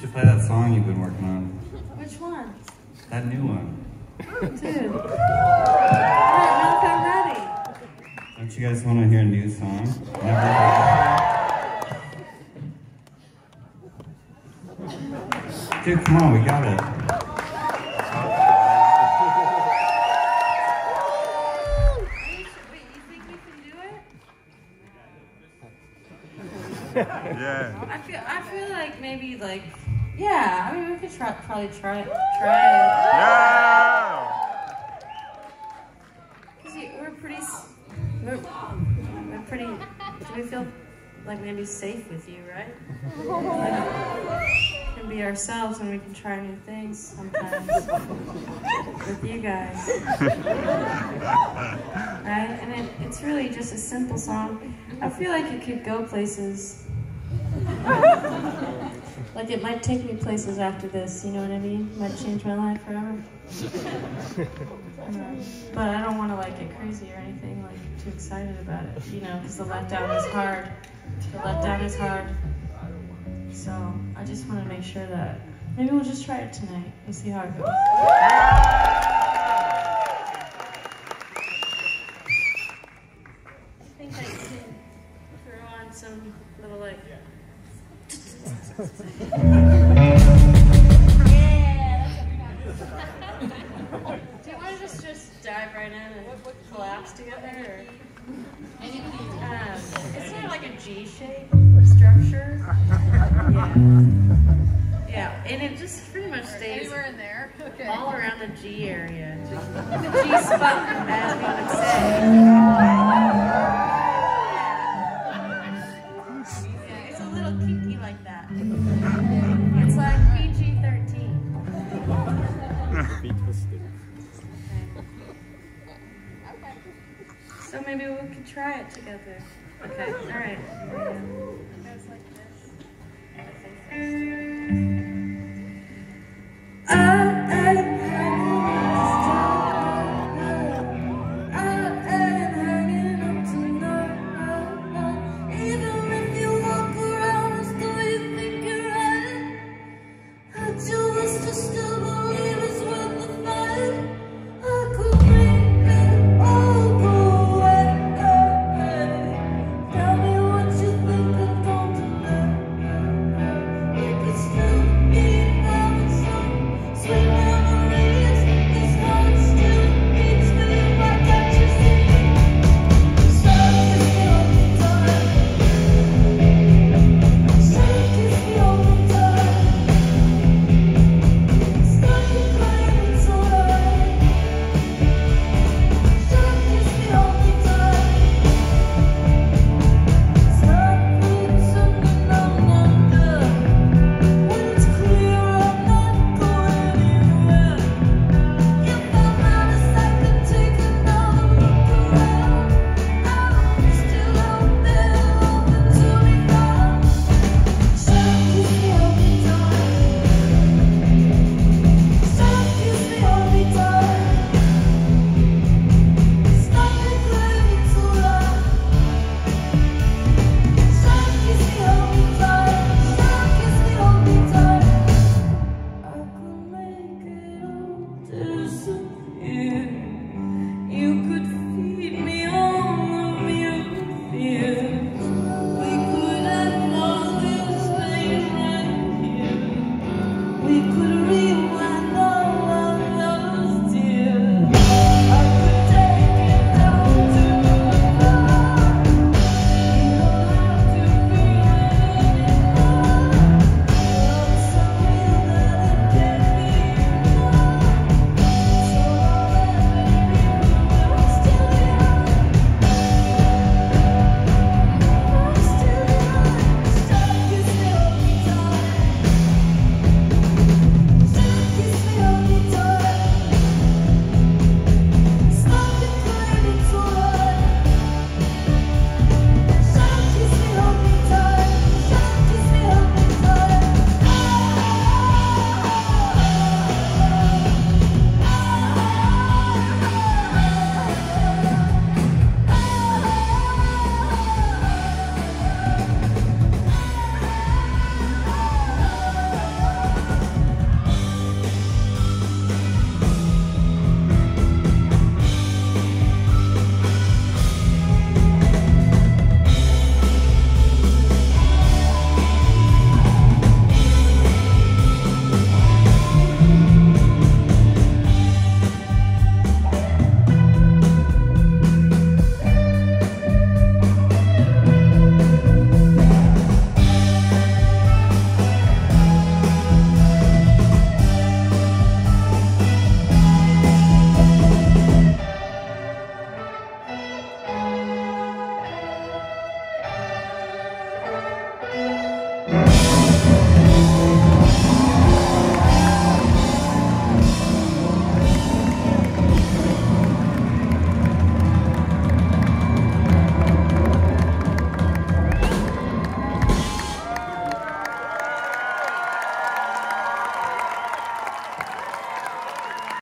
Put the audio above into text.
should play that song you've been working on. Which one? That new one. Oh, dude. I don't know if I'm ready. Don't you guys want to hear a new song? Never heard? Dude, come on, we got it. Wait, you think you can do it? Yeah. I feel I feel like maybe like yeah, I mean we could try probably try try Yeah. Cause we're pretty we're, we're pretty do we feel like maybe safe with you, right? Like, can be ourselves and we can try new things sometimes with you guys. Right? And it, it's really just a simple song. I feel like it could go places. Like it might take me places after this, you know what I mean? Might change my life forever. Um, but I don't want to like get crazy or anything, like too excited about it, you know, because the letdown is hard. The letdown is hard. So I just want to make sure that maybe we'll just try it tonight and see how it goes. I think I can throw on some little like. Do you want to just just dive right in and collapse together? Or? Um, it's sort of like a G shape structure. Yeah. Yeah, and it just pretty much stays Anywhere in there? Okay. all around the G area. The G spot, be tested. Okay. So maybe we could try it together. Okay, all right.